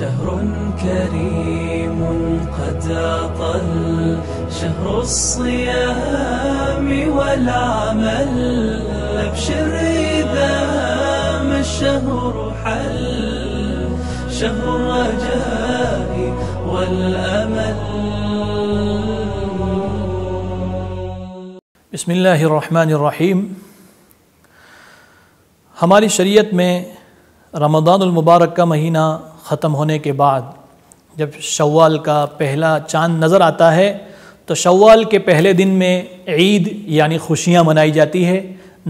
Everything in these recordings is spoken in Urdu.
شهر كريم قد أطل شهر الصيام والعمل. أبشر إذا ما الشهر حل. شهر الرجاء والأمل. بسم اللہ الرحمن الرحیم ہماری شریعت میں رمضان المبارک کا مہینہ ختم ہونے کے بعد جب شوال کا پہلا چاند نظر آتا ہے، تو شوال کے پہلے دن میں عید یعنی خوشیاں منائی جاتی ہے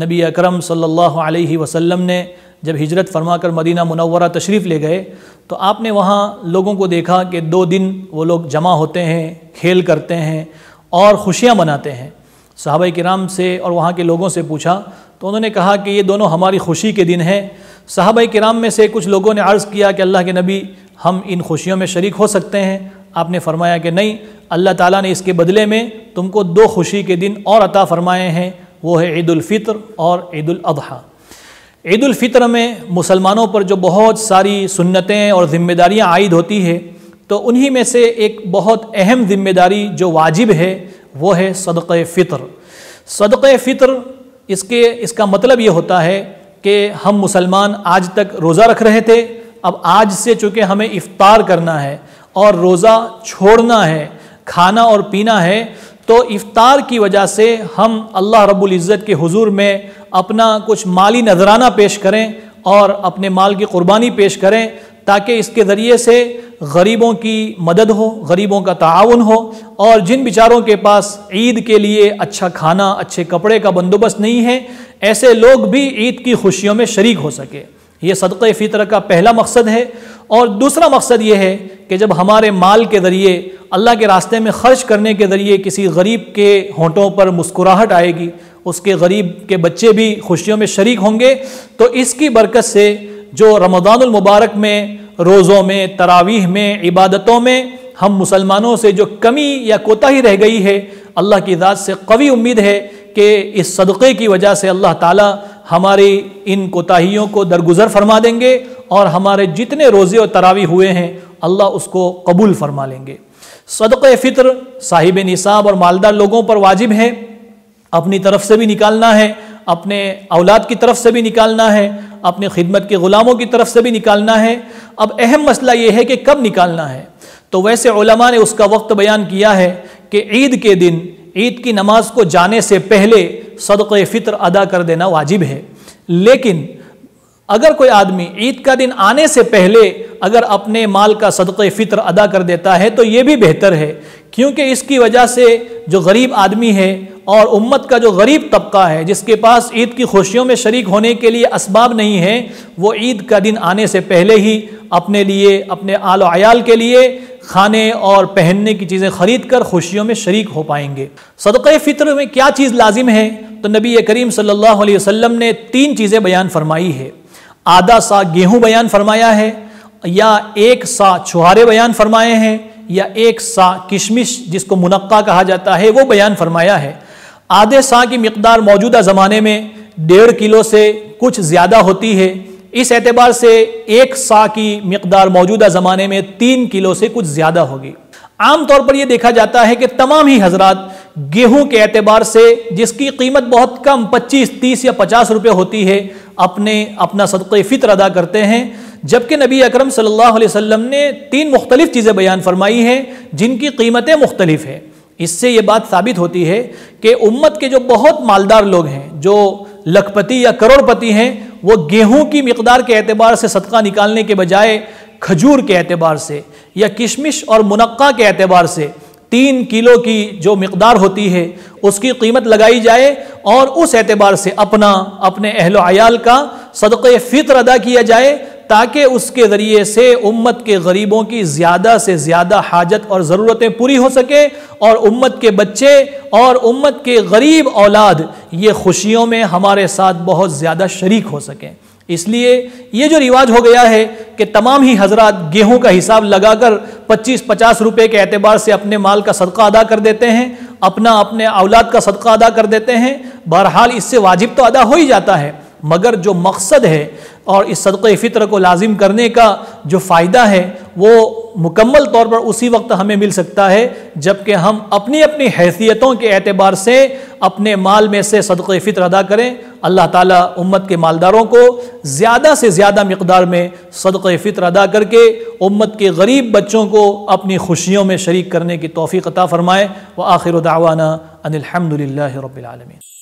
نبی اکرم صلی اللہ علیہ وسلم نے جب ہجرت فرما کر مدینہ منورہ تشریف لے گئے، تو آپ نے وہاں لوگوں کو دیکھا کہ دو دن وہ لوگ جمع ہوتے ہیں، کھیل کرتے ہیں اور خوشیاں مناتے ہیں۔ صحابہ کرام سے اور وہاں کے لوگوں سے پوچھا، تو انہوں نے کہا کہ یہ دونوں ہماری خوشی کے دن ہیں۔ صحابہ کرام میں سے کچھ لوگوں نے عرض کیا کہ اللہ کے نبی ہم ان خوشیوں میں شریک ہو سکتے ہیں۔ آپ نے فرمایا کہ نہیں، اللہ تعالیٰ نے اس کے بدلے میں تم کو دو خوشی کے دن اور عطا فرمائے ہیں۔ وہ ہے عید الفطر اور عید الاضحیٰ عید الفطر میں مسلمانوں پر جو بہت ساری سنتیں اور ذمہ داریاں عائد ہوتی ہے تو انہی میں سے ایک بہت اہم ذمہ داری جو واجب ہے، وہ ہے صدقہ فطر۔ صدقہ فطر اس کے، اس کا مطلب یہ ہوتا ہے کہ ہم مسلمان آج تک روزہ رکھ رہے تھے، اب آج سے چونکہ ہمیں افطار کرنا ہے اور روزہ چھوڑنا ہے، کھانا اور پینا ہے، تو افطار کی وجہ سے ہم اللہ رب العزت کے حضور میں اپنا کچھ مالی نذرانہ پیش کریں اور اپنے مال کی قربانی پیش کریں تاکہ اس کے ذریعے سے غریبوں کی مدد ہو، غریبوں کا تعاون ہو، اور جن بیچاروں کے پاس عید کے لیے اچھا کھانا، اچھے کپڑے کا بندوبست نہیں ہے، ایسے لوگ بھی عید کی خوشیوں میں شریک ہو سکے۔ یہ صدقہ فطر کا پہلا مقصد ہے۔ اور دوسرا مقصد یہ ہے کہ جب ہمارے مال کے ذریعے، اللہ کے راستے میں خرچ کرنے کے ذریعے کسی غریب کے ہونٹوں پر مسکراہٹ آئے گی، اس کے غریب کے بچے بھی خوشیوں میں شریک ہوں گے، تو اس کی برکت سے جو رمضان المبارک میں روزوں میں، تراویح میں، عبادتوں میں ہم مسلمانوں سے جو کمی یا کوتاہی رہ گئی ہے، اللہ کی ذات سے قوی امید ہے کہ اس صدقے کی وجہ سے اللہ تعالی ہماری ان کوتاہیوں کو درگزر فرما دیں گے اور ہمارے جتنے روزے اور تراوی ہوئے ہیں، اللہ اس کو قبول فرما لیں گے۔ صدقہ فطر صاحب نصاب اور مالدار لوگوں پر واجب ہے، اپنی طرف سے بھی نکالنا ہے۔ اپنے اولاد کی طرف سے بھی نکالنا ہے اپنے خدمت کے غلاموں کی طرف سے بھی نکالنا ہے۔ اب اہم مسئلہ یہ ہے کہ کب نکالنا ہے۔ تو ویسے علماء نے اس کا وقت بیان کیا ہے کہ عید کے دن، عید کی نماز کو جانے سے پہلے صدقہ فطر ادا کر دینا واجب ہے۔ لیکن اگر کوئی آدمی عید کا دن آنے سے پہلے اگر اپنے مال کا صدقہ فطر ادا کر دیتا ہے تو یہ بھی بہتر ہے۔ کیونکہ اس کی وجہ سے جو غریب آدمی ہے اور امت کا جو غریب طبقہ ہے، جس کے پاس عید کی خوشیوں میں شریک ہونے کے لیے اسباب نہیں ہے وہ عید کا دن آنے سے پہلے ہی اپنے لیے، اپنے آل و عیال کے لیے کھانے اور پہننے کی چیزیں خرید کر خوشیوں میں شریک ہو پائیں گے۔ صدقہ فطر میں کیا چیز لازم ہے؟ تو نبی کریم صلی اللہ علیہ وسلم نے تین چیزیں بیان فرمائی ہے آدھا سا گیہوں بیان فرمایا ہے، یا ایک سا چھہارے بیان فرمائے ہیں، یا ایک سا کشمش جس کو منقع کہا جاتا ہے، وہ بیان فرمایا ہے۔ آدھے سا کی مقدار موجودہ زمانے میں ڈیڑھ کلو سے کچھ زیادہ ہوتی ہے۔ اس اعتبار سے ایک سا کی مقدار موجودہ زمانے میں تین کلو سے کچھ زیادہ ہوگی۔ عام طور پر یہ دیکھا جاتا ہے کہ تمام ہی حضرات گیہوں کے اعتبار سے جس کی قیمت بہت کم پچیس، تیس یا پچاس روپے ہوتی ہے، اپنے، اپنا صدقہ فطر ادا کرتے ہیں۔ جبکہ نبی اکرم صلی اللہ علیہ وسلم نے تین مختلف چیزیں بیان فرمائی ہیں جن کی قیمتیں مختلف ہیں۔ اس سے یہ بات ثابت ہوتی ہے کہ امت کے جو بہت مالدار لوگ ہیں، جو لکھ پتی یا کروڑ پتی ہیں، وہ گیہوں کی مقدار کے اعتبار سے صدقہ نکالنے کے بجائے کھجور کے اعتبار سے یا کشمش اور منقع کے اعتبار سے تین کلو کی جو مقدار ہوتی ہے، اس کی قیمت لگائی جائے اور اس اعتبار سے اپنا، اپنے اہل و عیال کا صدقہ فطر ادا کیا جائے تاکہ اس کے ذریعے سے امت کے غریبوں کی زیادہ سے زیادہ حاجت اور ضرورتیں پوری ہو سکے اور امت کے بچے اور امت کے غریب اولاد یہ خوشیوں میں ہمارے ساتھ بہت زیادہ شریک ہو سکیں اس لیے یہ جو رواج ہو گیا ہے کہ تمام ہی حضرات گیہوں کا حساب لگا کر پچیس پچاس روپے کے اعتبار سے اپنے مال کا صدقہ ادا کر دیتے ہیں، اپنا اپنے اولاد کا صدقہ ادا کر دیتے ہیں، بہرحال اس سے واجب تو ادا ہو ہی جاتا ہے۔ مگر جو مقصد ہے اور اس صدقہ فطر کو لازم کرنے کا جو فائدہ ہے، وہ مکمل طور پر اسی وقت ہمیں مل سکتا ہے جبکہ ہم اپنی اپنی حیثیتوں کے اعتبار سے اپنے مال میں سے صدقہ فطر ادا کریں۔ اللہ تعالیٰ امت کے مالداروں کو زیادہ سے زیادہ مقدار میں صدقہ فطر ادا کر کے امت کے غریب بچوں کو اپنی خوشیوں میں شریک کرنے کی توفیق عطا فرمائے۔ وہ آخر دعوانا ان الحمد للہ رب العالمین۔